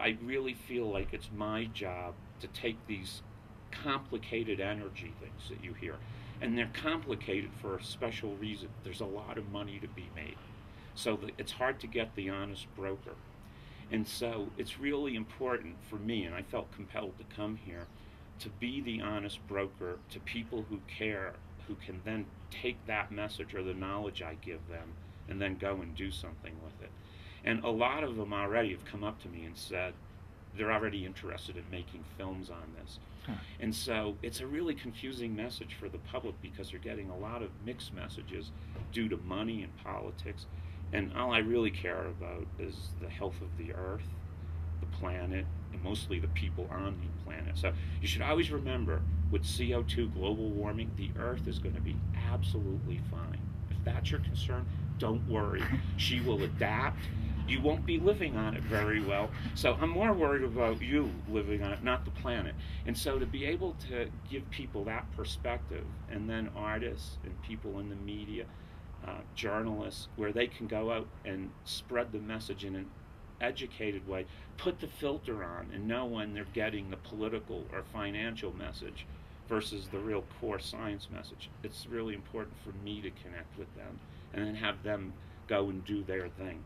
I really feel like it's my job to take these complicated energy things that you hear, and they're complicated for a special reason. There's a lot of money to be made. So it's hard to get the honest broker. And so it's really important for me, and I felt compelled to come here, to be the honest broker to people who care, who can then take that message or the knowledge I give them and then go and do something with it. And a lot of them already have come up to me and said they're already interested in making films on this. Huh. And so it's a really confusing message for the public because you're getting a lot of mixed messages due to money and politics. And all I really care about is the health of the earth, the planet, and mostly the people on the planet. So you should always remember with CO2 global warming, the earth is going to be absolutely fine. If that's your concern, don't worry. She will adapt. You won't be living on it very well. So I'm more worried about you living on it, not the planet. And so to be able to give people that perspective, and then artists and people in the media, uh, journalists, where they can go out and spread the message in an educated way, put the filter on, and know when they're getting the political or financial message versus the real core science message. It's really important for me to connect with them and then have them go and do their thing.